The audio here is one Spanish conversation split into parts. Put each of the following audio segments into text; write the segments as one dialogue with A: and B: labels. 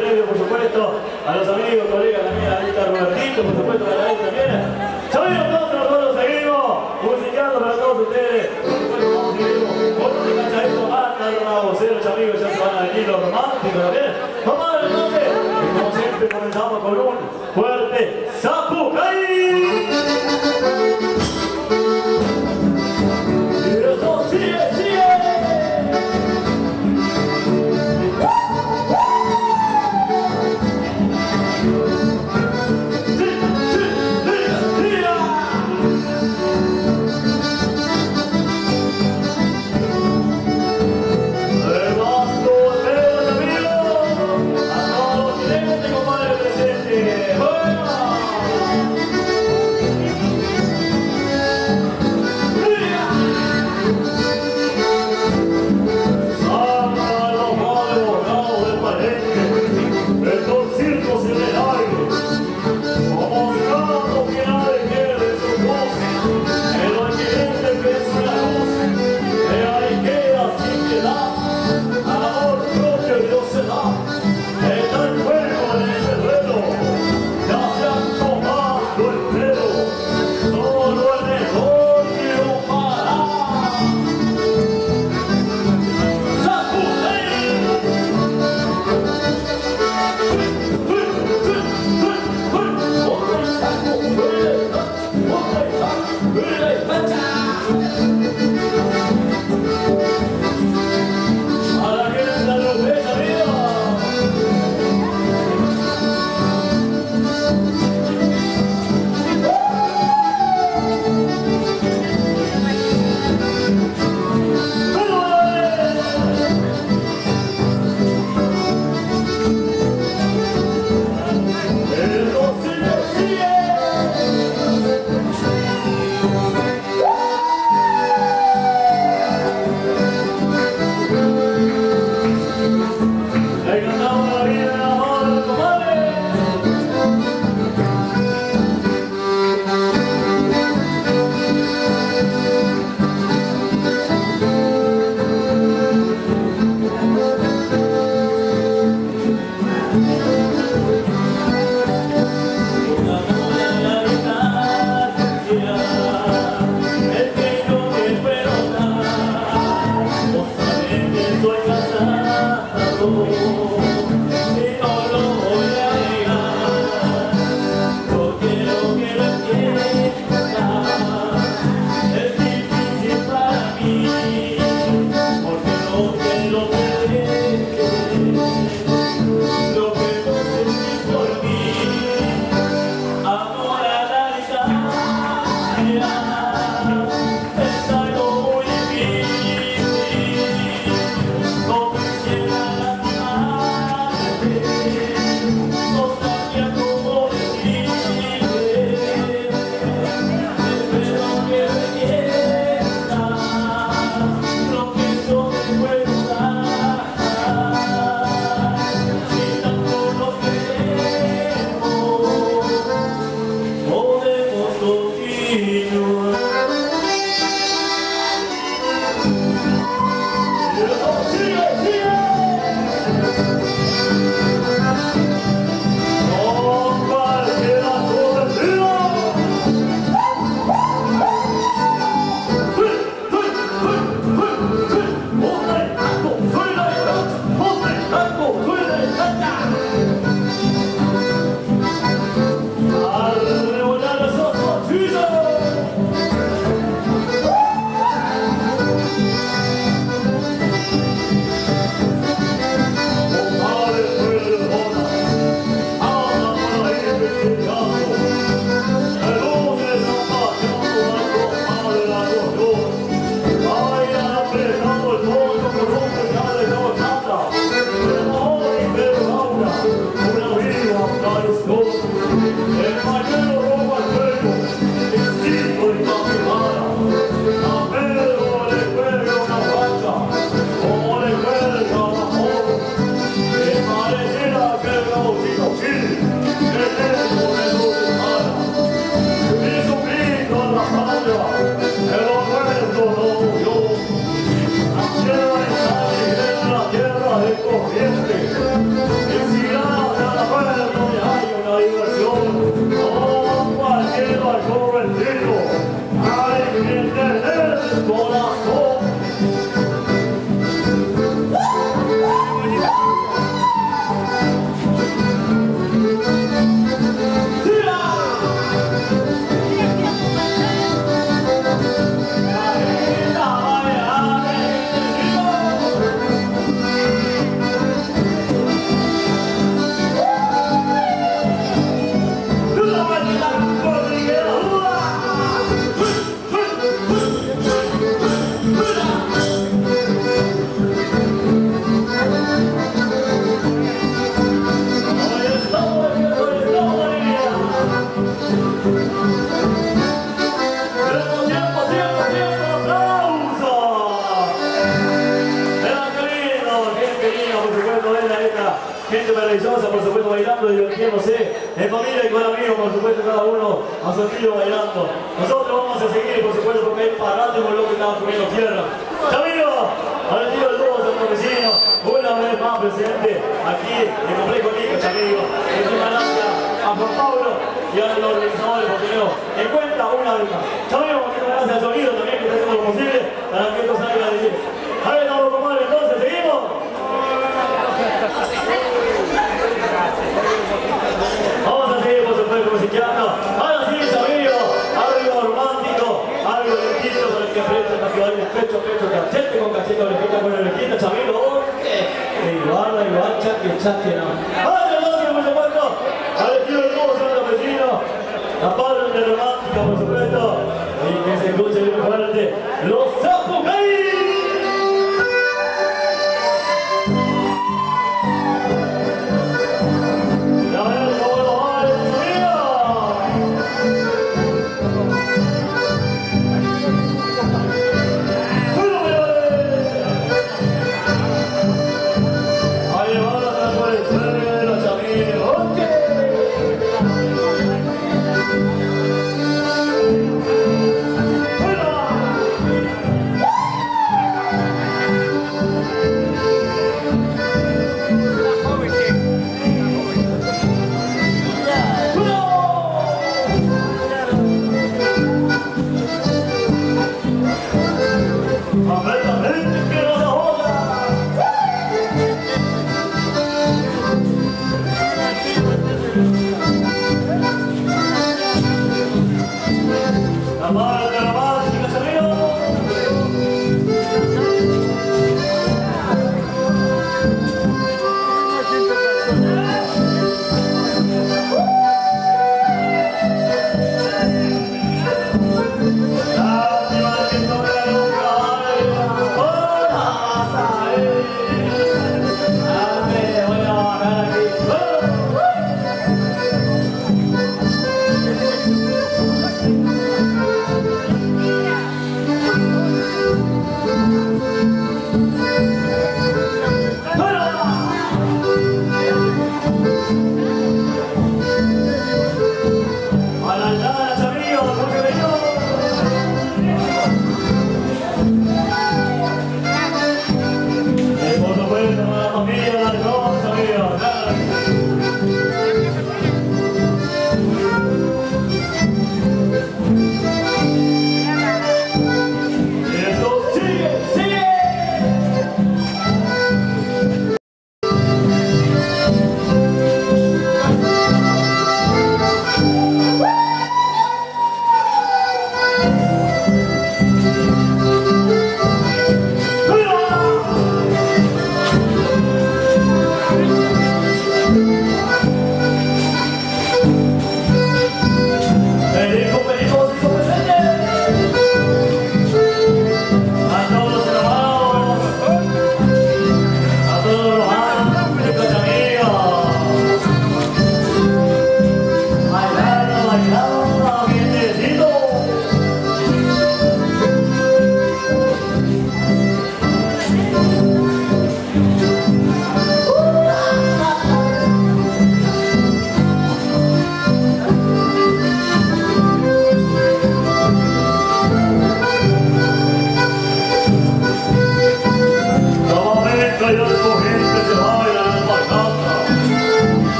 A: por supuesto, a los amigos, colegas también, ahí está Robertito, por supuesto, a la también. Sabemos nosotros, nosotros seguimos musicando para todos ustedes. Vamos a seguir cachadito hasta ah, eh, los raboceros, amigos, ya se van a venir los románticos también. Vamos a ver como siempre comenzamos con un juego.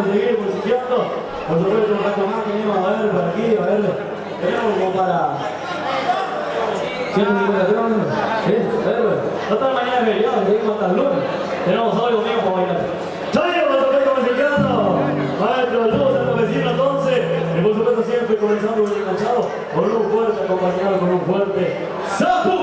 A: vamos a seguir bolsillando. Por supuesto, un rato más tenemos a ver por aquí, a ver. Tenemos como para. 150 gramos. Sí, a ver. Pues. De otra manera que yo, seguimos hasta el lunes. Tenemos algo mío para bailar. ¡Chayo, por supuesto, bolsillando! Maestro, luz, a vecino entonces. Y por supuesto, siempre comenzando un enganchado con un fuerte, acompañado con un fuerte. ¡Sapu!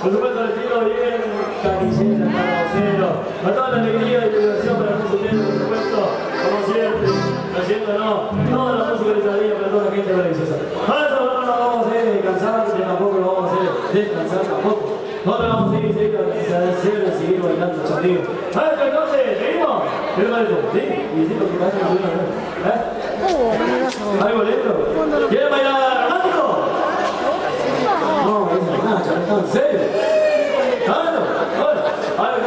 A: Por supuesto, al estilo bien canillera, carrocero. A toda la alegría y diversión para todos ustedes, por supuesto, como siempre, haciéndonos toda la música de día para toda la gente maravillosa. Ahora no nos vamos a ir descansando, ni tampoco lo vamos a hacer descansar tampoco. Nosotros vamos a seguir, seguir, seguir, seguir bailando, chavos. A ver, entonces, ¿seguimos? ¿Qué te parece? ¿Sí? Y sí, porque que no ¿Eh? ¿Algo lento? ¿Quieren bailar romántico? No, esa es nada, chaval, ¿en serio? Ah, no, bueno,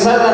B: para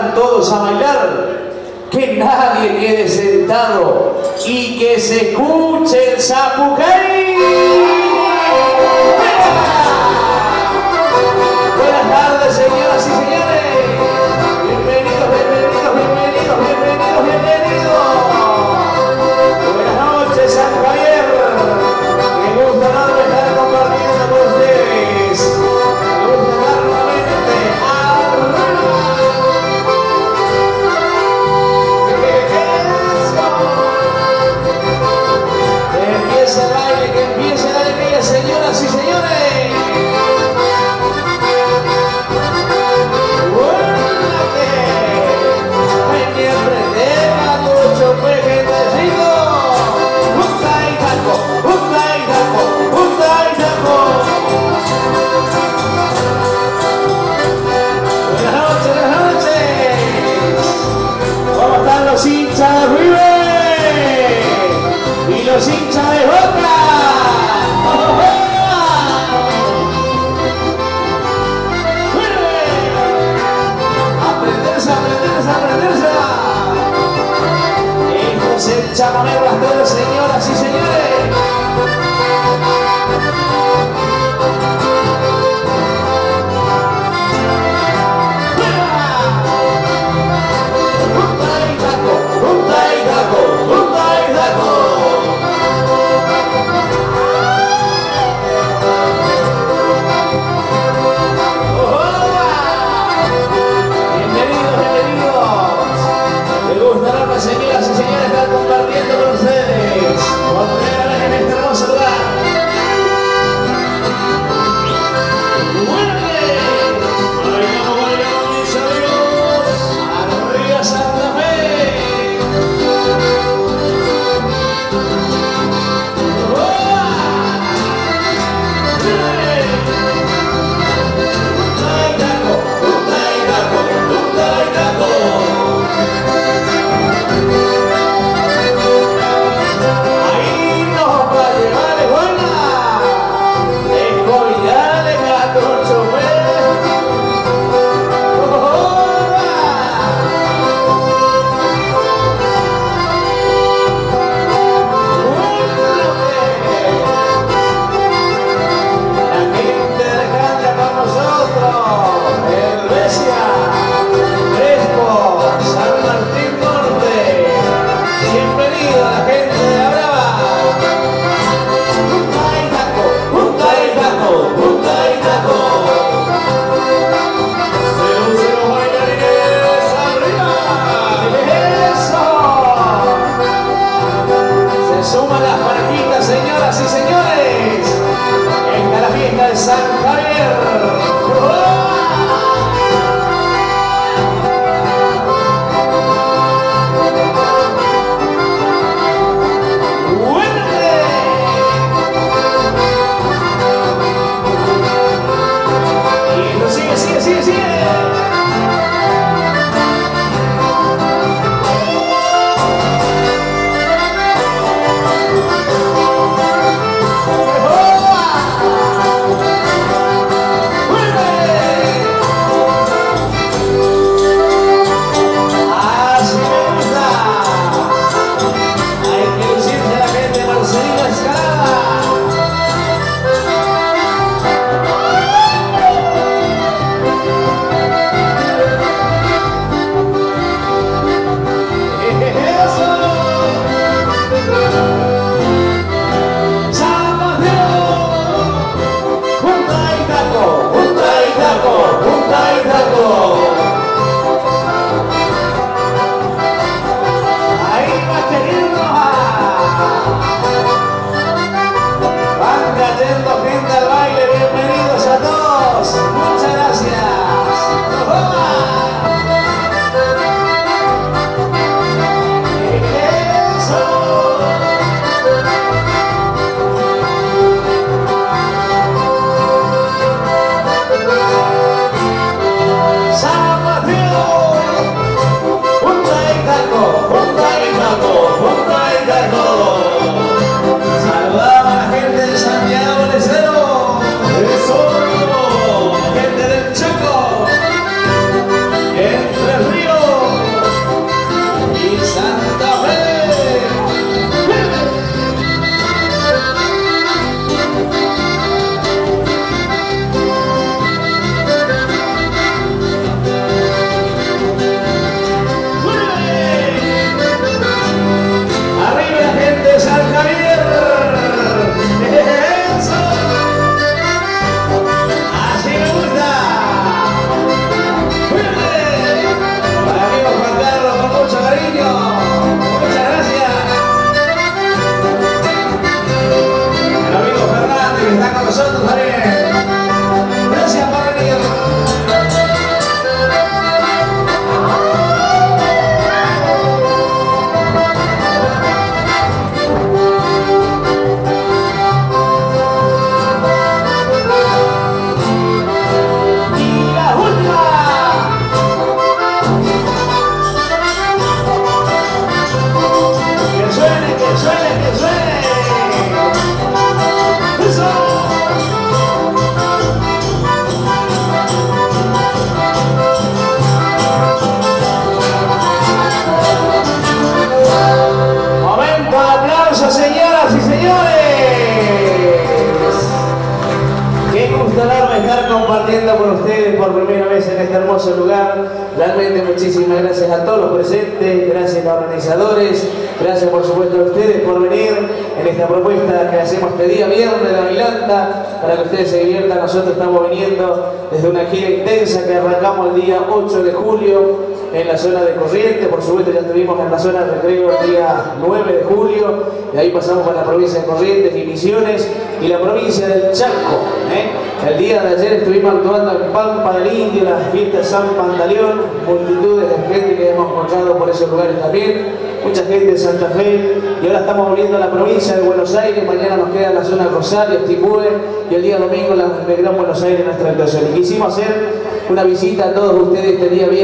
B: 7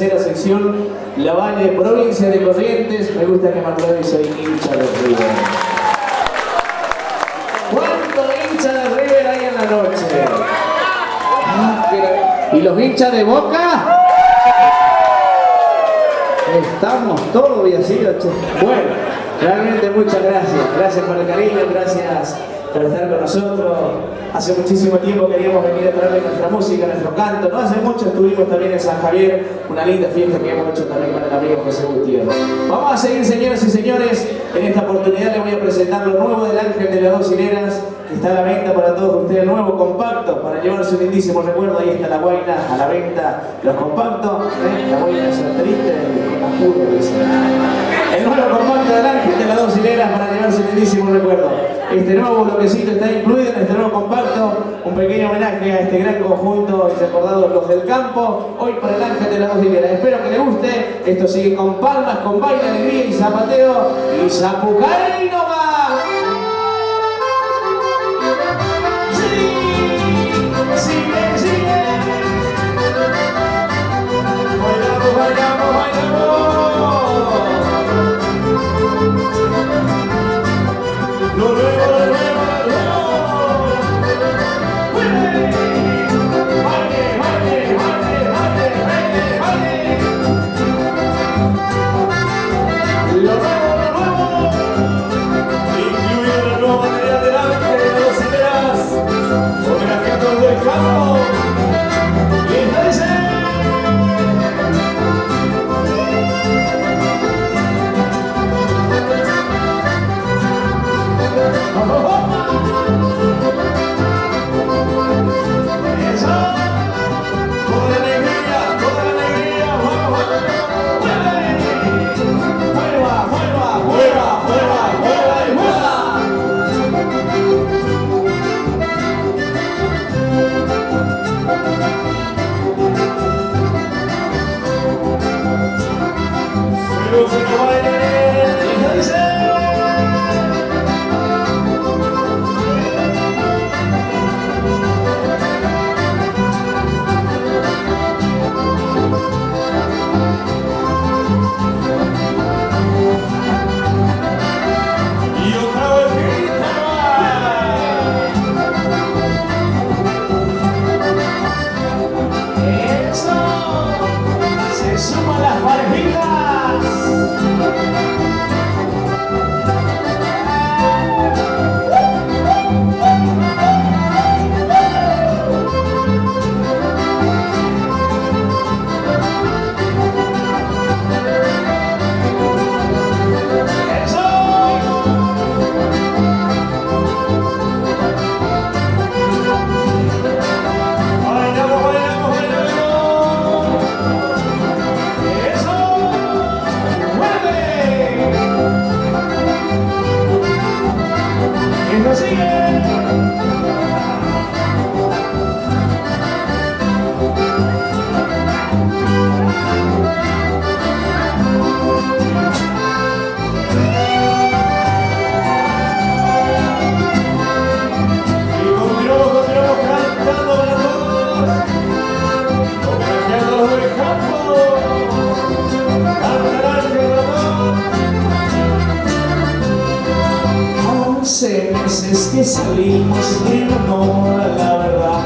B: tercera sección, La Valle, provincia de Corrientes. Me gusta que me aclare, soy hincha de River. ¿Cuánto hincha de River hay en la noche? ¿Y los hinchas de Boca? Estamos todos y así, Bueno, realmente muchas gracias. Gracias por el cariño, gracias por estar con nosotros. Hace muchísimo tiempo queríamos venir a traerle nuestra música, nuestro canto. No hace mucho estuvimos también en San Javier, una linda fiesta que hemos hecho también con el amigo José Gutiérrez. Vamos a seguir, señoras y señores. En esta oportunidad les voy a presentar lo nuevo del Ángel de las Dos Hileras, que está a la venta para todos ustedes, nuevo compacto, para llevarse un lindísimo recuerdo. Ahí está la guaina a la venta, los compactos, ¿eh? la guaina triste con la curva. El nuevo compacto del Ángel de las Dos Hileras para llevarse un lindísimo recuerdo. Este nuevo bloquecito está incluido en este nuevo compacto, un pequeño homenaje a este gran conjunto y recordados los del campo, hoy para el Ángel de las Dos. Espero que les guste, esto sigue con palmas, con baile, alegría y zapateo y zapucay
A: Pero se no baile.
B: Y esta dice... Hace meses que salimos y no la verdad.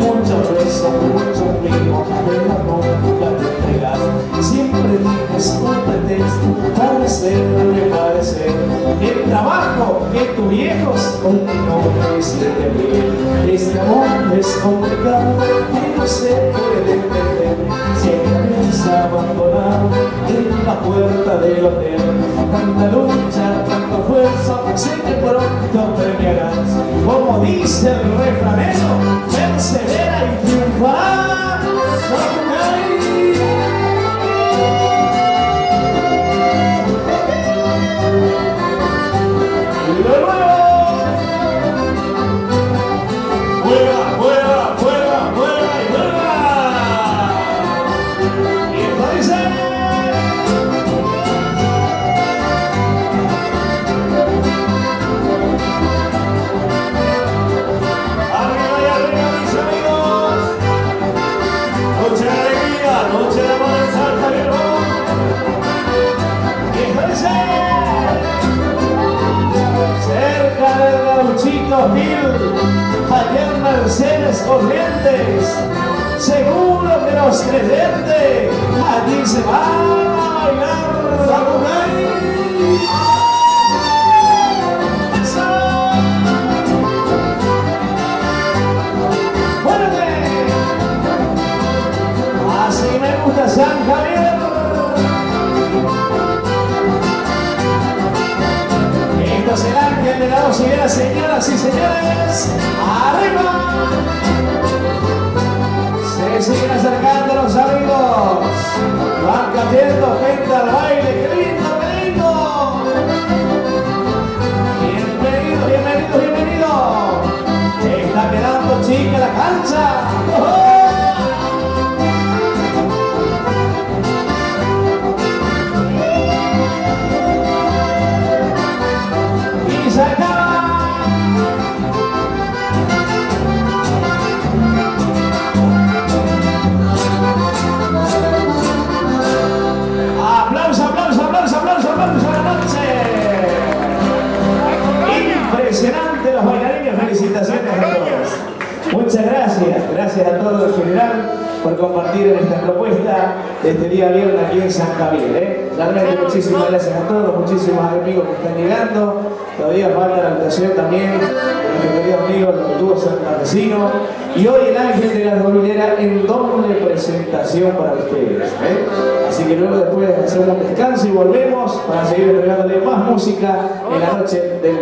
B: Muchos besos, muchos mimos, pero no nunca te entregas. Siempre tienes un pretexto para hacerme parecer El trabajo que tu viejos con nombre es de Este amor es complicado y no se puede entender. Siempre has abandonado en la puerta del hotel. Tanta lucha, tanto esfuerzo, sé que pronto premiarás. Como dice el refranero, persevera y triunfarás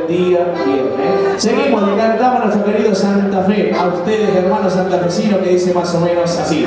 C: día viernes. Seguimos, le cantamos a nuestro querido Santa Fe, a ustedes hermanos santafesinos que dice más o menos así.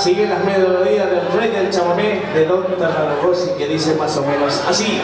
C: sigue
D: las
B: melodías del rey del chamamé de Don Tarragossi que dice más o menos así.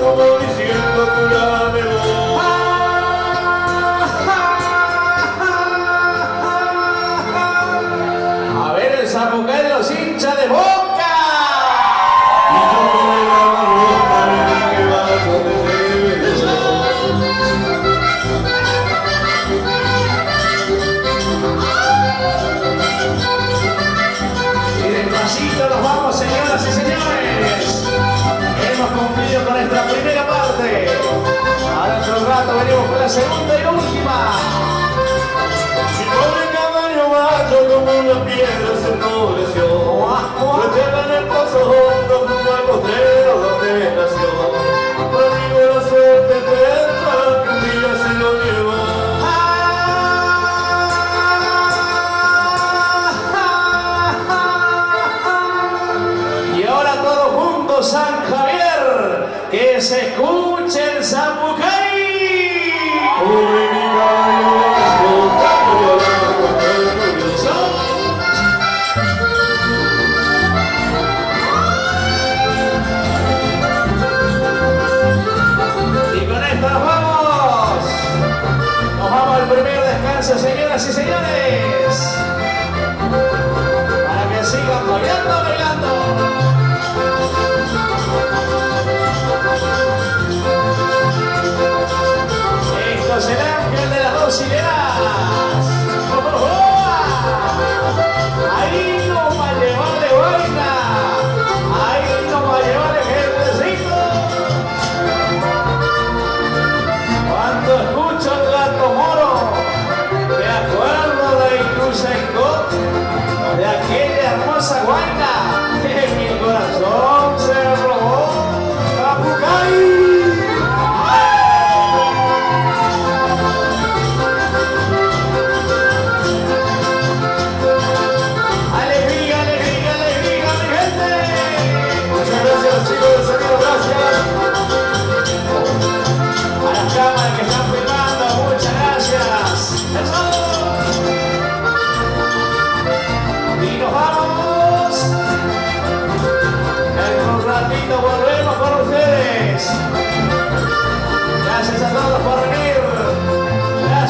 C: como diciendo tú la
B: A ver el sapo Carlos hincha de voz. segunda y última.
C: Si por el caballo macho como una piedra se endureció, lo llevan el pozo hondo como el potrero donde nació. La suerte que un día se lo.
B: Y ahora todos juntos, San Javier, que se escuche el sabor. hermanos, el ángel de las dos hileras. ¡Como Ahí nos va a llevar de
C: baile.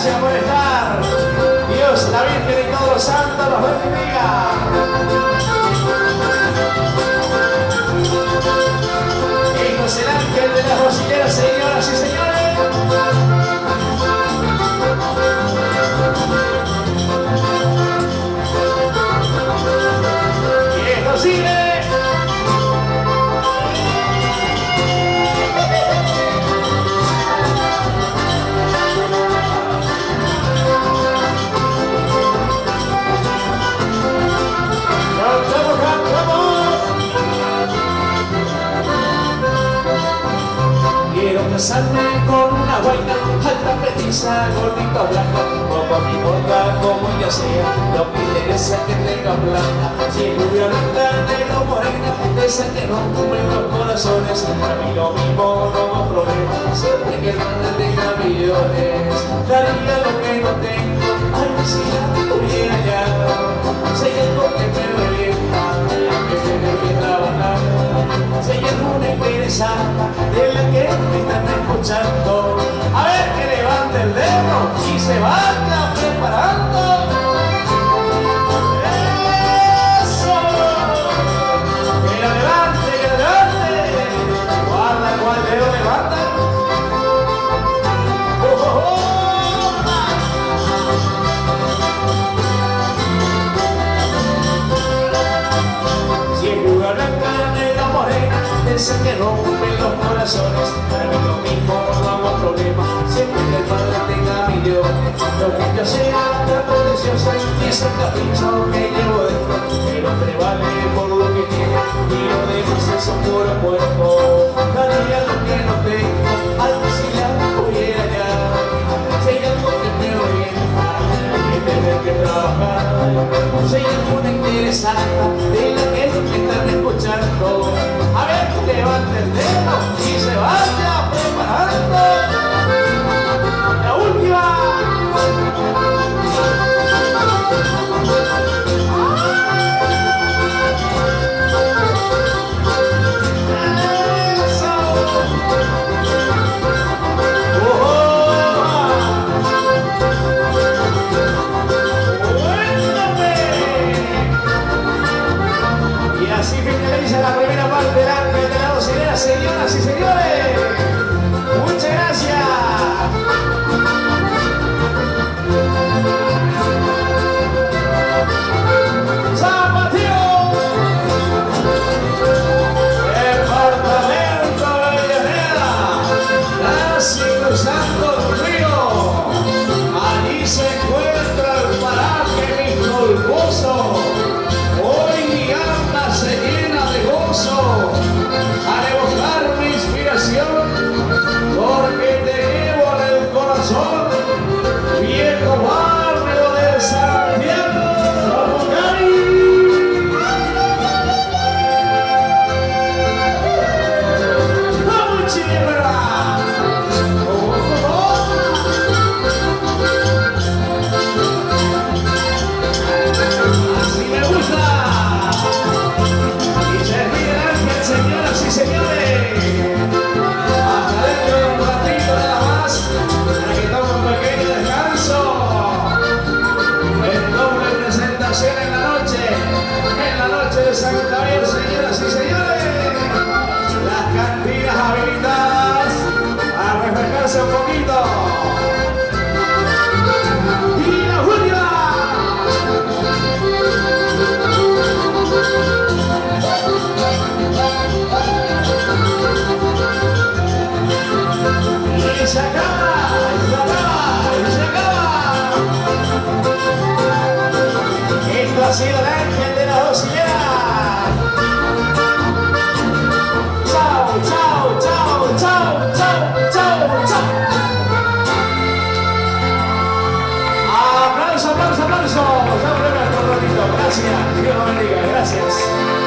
C: Gracias
B: por estar. Dios, la Virgen y todos los santos los bendiga. Él es el ángel de las rosilleras, señoras y señores. sana con una vaina, alta petiza, gordita blanca, como mi boca, como ella sea, no me interesa que tenga plata, si rubia blanca, negro morena, esa que no cubre los corazones, para mí lo mismo, no más problema, siempre que nada tenga millones, daría lo que no tengo, ay si la tuviera ya, sé que porque me revienta, que me revienta hay alguna interesada de la que me están escuchando, a ver que levante el dedo y se vaya preparando. Esa que rompe los corazones, para mí lo mismo, no hago problema, siempre que el padre tenga millones, lo que yo sea tan preciosa y ese capricho que llevo dentro, el hombre vale por lo que tiene y lo demás es un puro cuerpo, daría lo que no tengo, algo si la pudiera ya, si hay algo que me orienta, que tener que trabajar, hay alguna de la que me están escuchando, a ver, levante el dedo y se vaya preparando. La última. Aplauso. Ya volvemos otro ratito. Gracias. Dios bendiga. Gracias.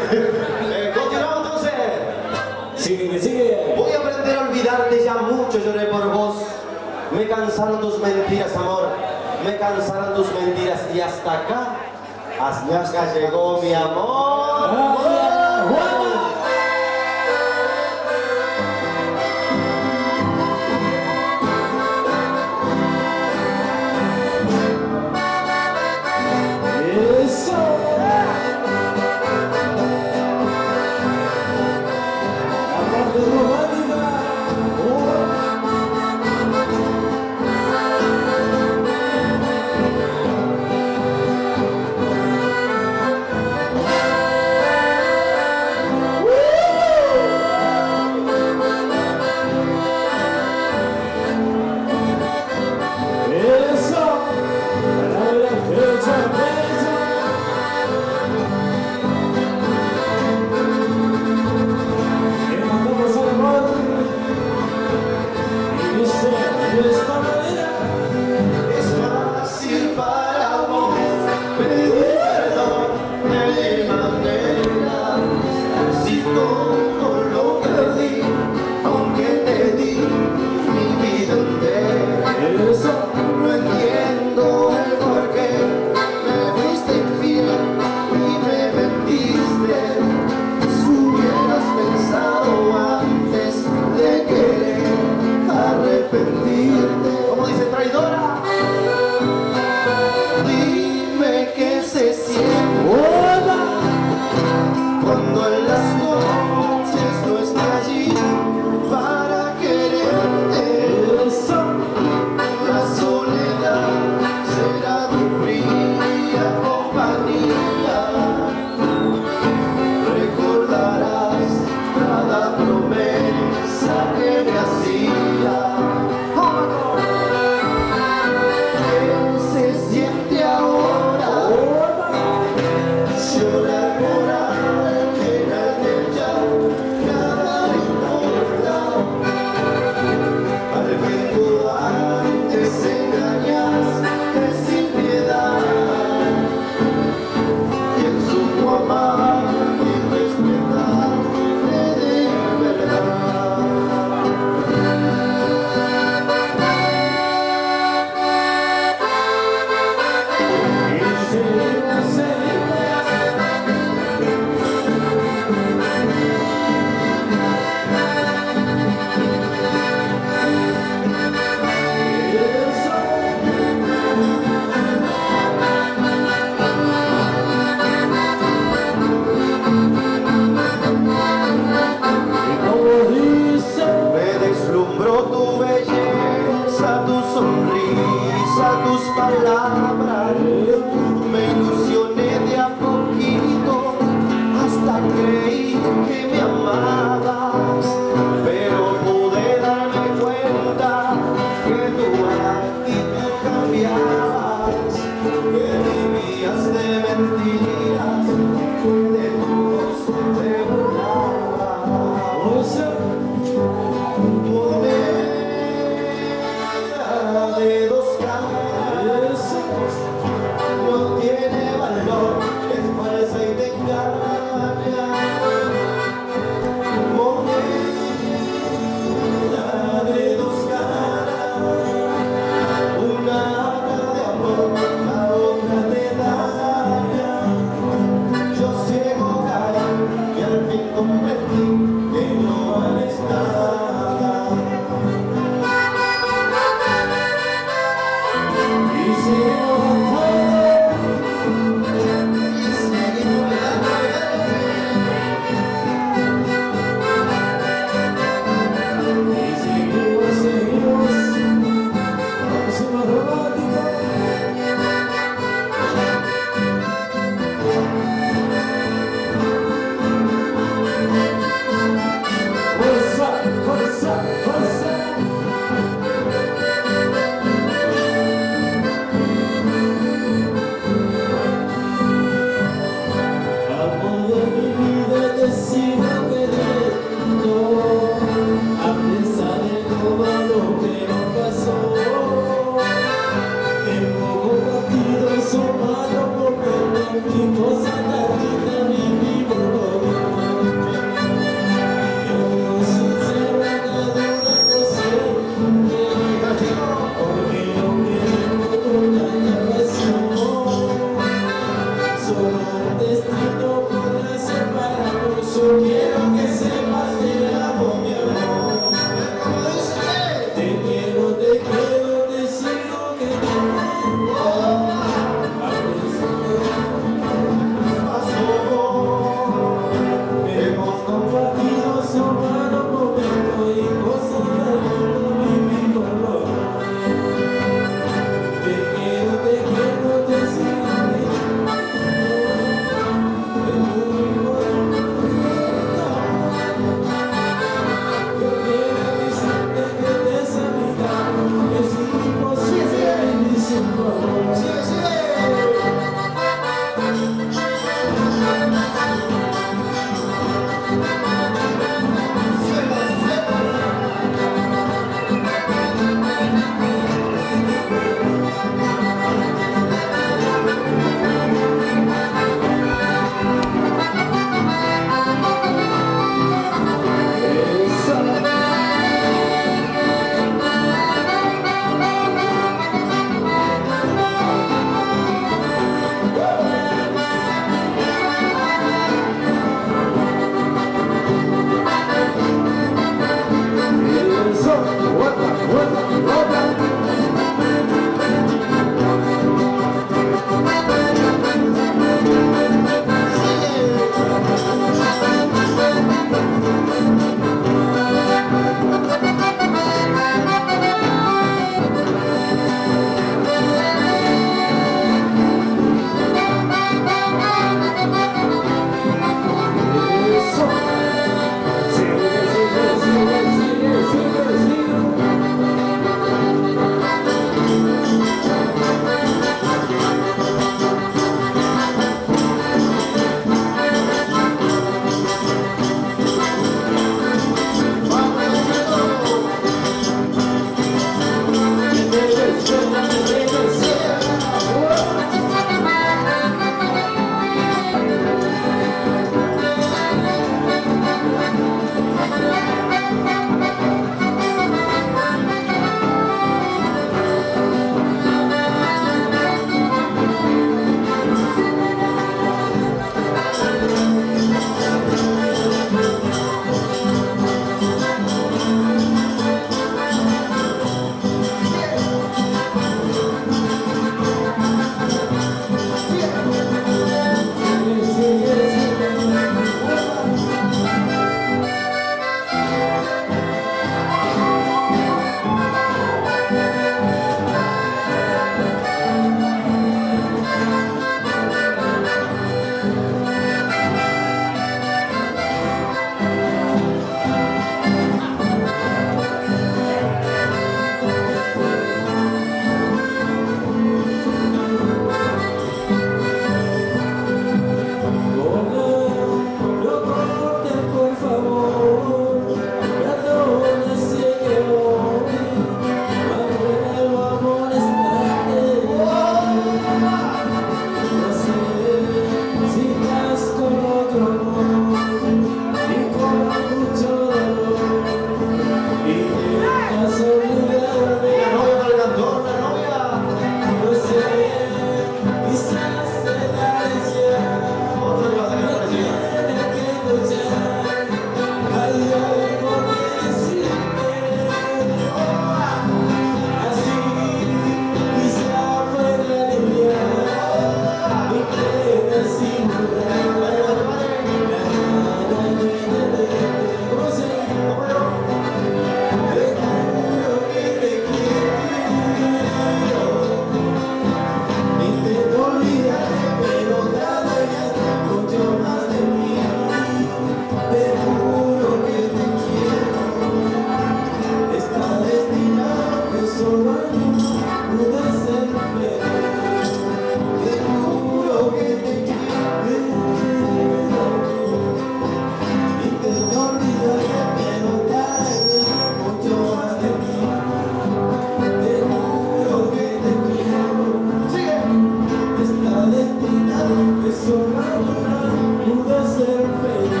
C: is in faith.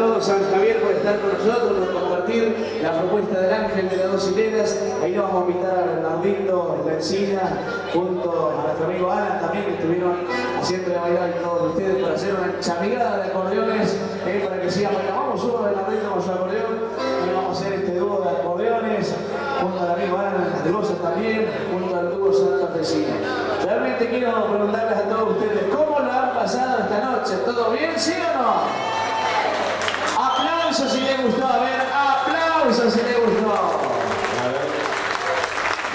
C: Todos, San Javier,
B: por estar con nosotros, por compartir la propuesta del Ángel de las Dos Hileras. Ahí nos vamos a invitar a Bernardito, la Encina, junto a nuestro amigo Alan también, que estuvieron haciéndole bailar a todos ustedes para hacer una chamigada de acordeones, eh, para que sigan bailando. Vamos, suba Bernardito con su acordeón. Ahí vamos a hacer este dúo de acordeones, junto al amigo Alan Grosso también, junto al dúo Santa Fecina. Realmente quiero preguntarles a todos ustedes, ¿cómo lo han pasado esta noche? ¿Todo bien, sí o no? Aplausos si le gustó, a ver, aplausos si le gustó.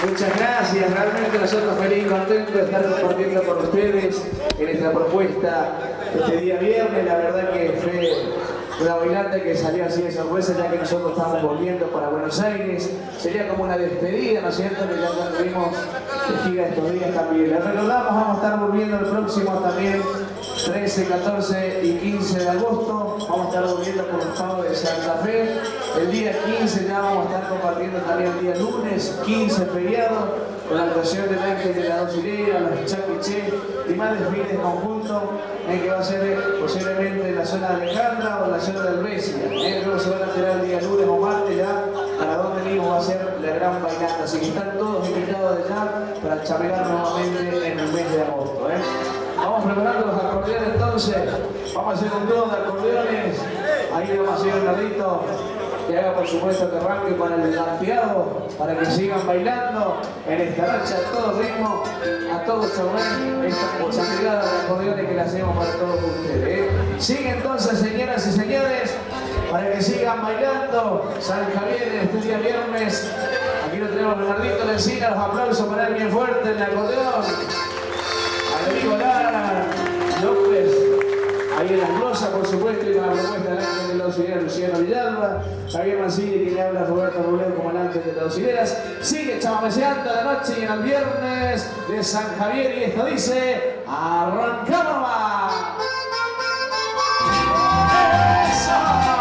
B: Muchas gracias, realmente nosotros feliz y contentos de estar compartiendo con ustedes en esta propuesta este día viernes, la verdad que fue una bailante que salió así de sorpresa ya que nosotros estamos volviendo para Buenos Aires, sería como una despedida, ¿no es cierto? Que ya cuando vimos que gira estos días también. Les recordamos, vamos a estar volviendo el próximo también 13, 14 y 15 de agosto. Vamos a estar volviendo por el Pavo de Santa Fe. El día 15 ya vamos a estar compartiendo también el día lunes, 15 feriado, con la actuación del Ángel de la Dos Hileras, los Chapiché y más desfiles de conjunto, en que va a ser posiblemente en la zona de Alejandra o la zona del Besia. Luego se van a enterar el día lunes o martes ya para dónde mismo va a ser la gran bailanta. Así que están todos invitados de ya para chamear nuevamente en el mes de agosto. ¿eh? Vamos preparando los acordeones entonces. Vamos a hacer un dúo de acordeones. Ahí le vamos a hacer un ladito que haga por supuesto que arranque para el ampliado, para que sigan bailando en esta noche a todo ritmo, a todo chorrén, esta chamegada de acordeones que le hacemos para todos ustedes. ¿eh? Sigue entonces, señoras y señores, para que sigan bailando San Javier en este día viernes. Aquí lo tenemos Bernardito Lencina, los aplausos para él bien fuerte en el acordeón al amigo Lara ahí las glosas, por supuesto, y la propuesta ángel de la auxiliar Luciano Villalba, Javier Mancini, quien le habla Roberto Rubén como el ángel de las auxiliares. Sigue Chamameceando la noche y en el viernes de San Javier, y esto dice: ¡Arrancamos! ¡Eso!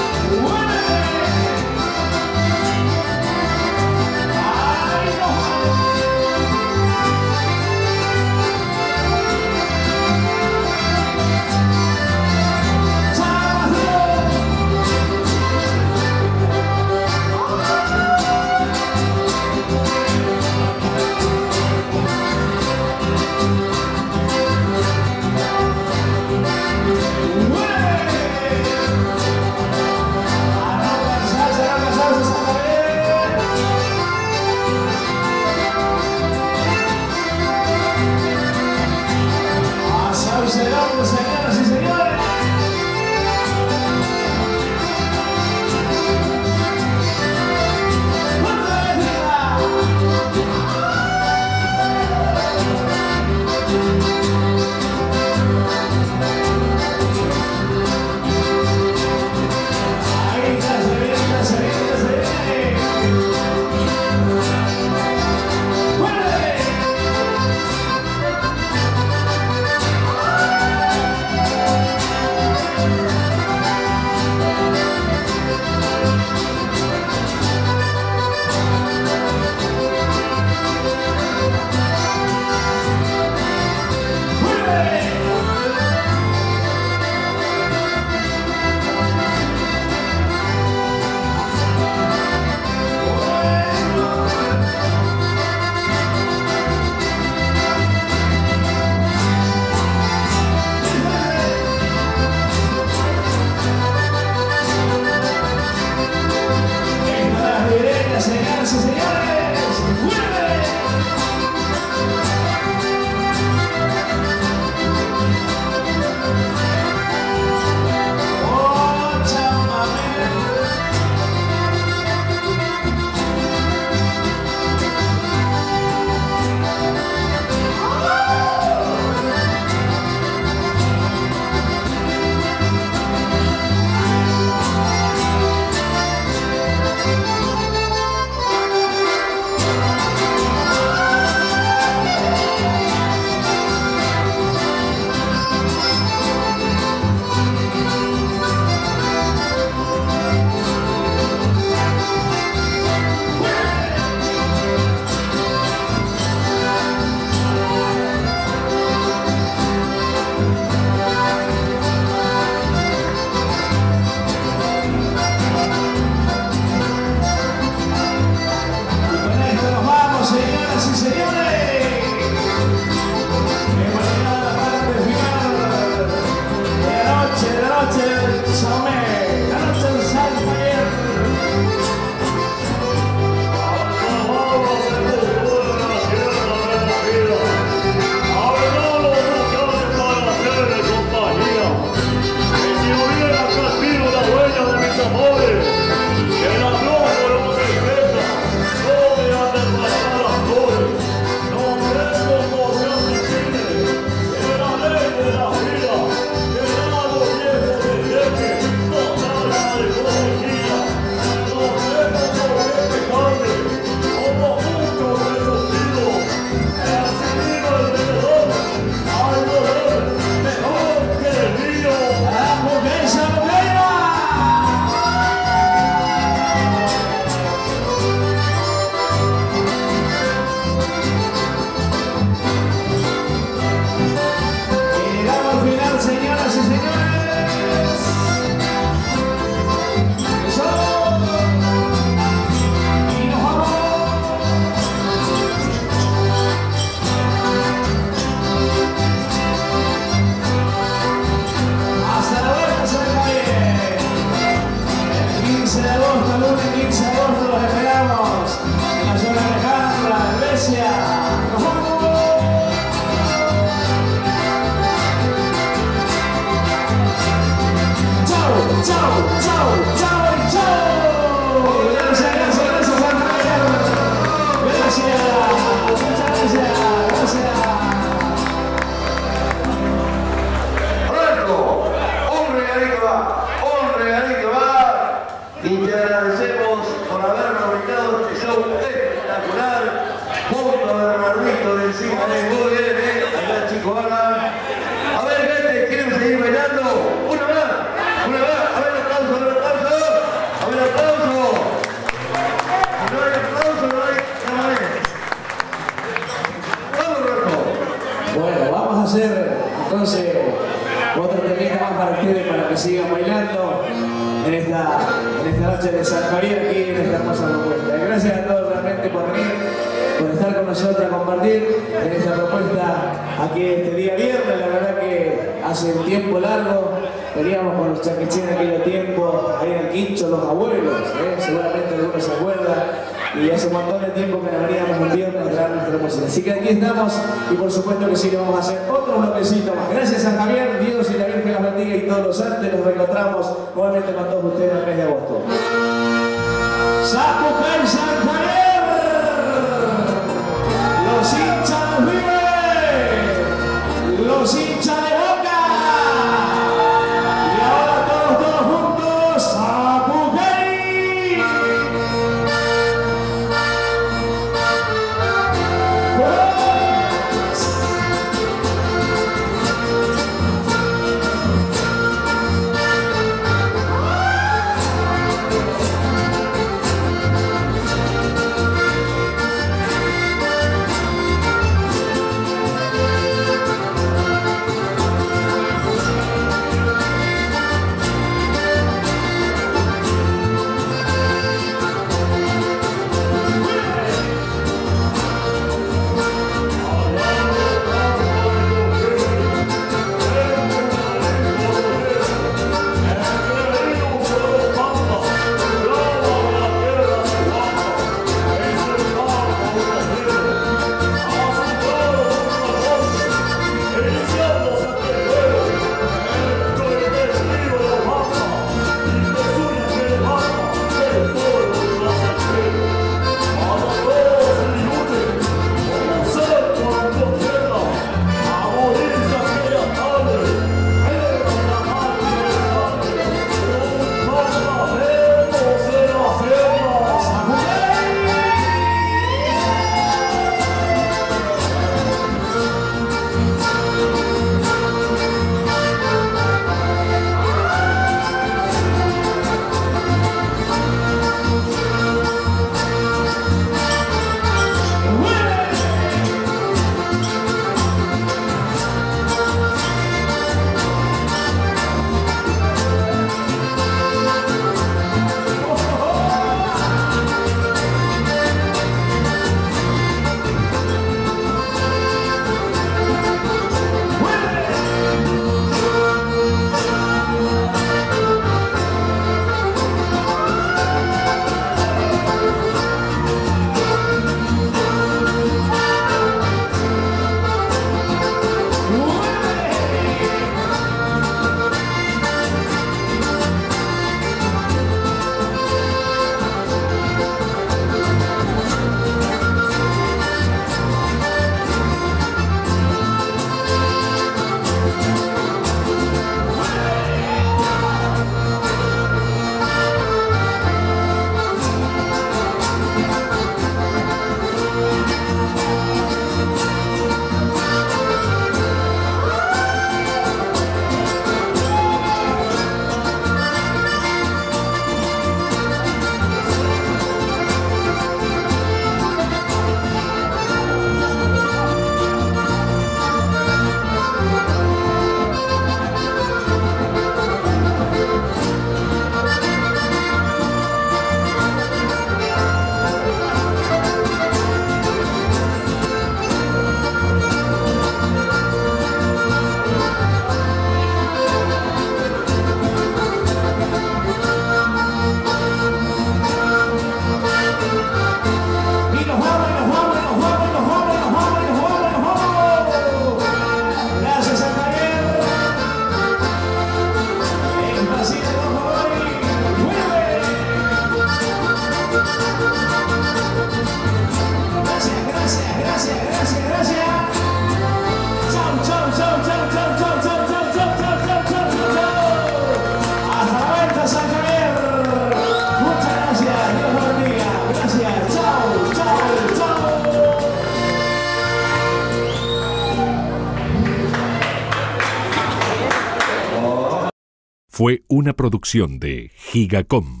E: Producción de Gigacom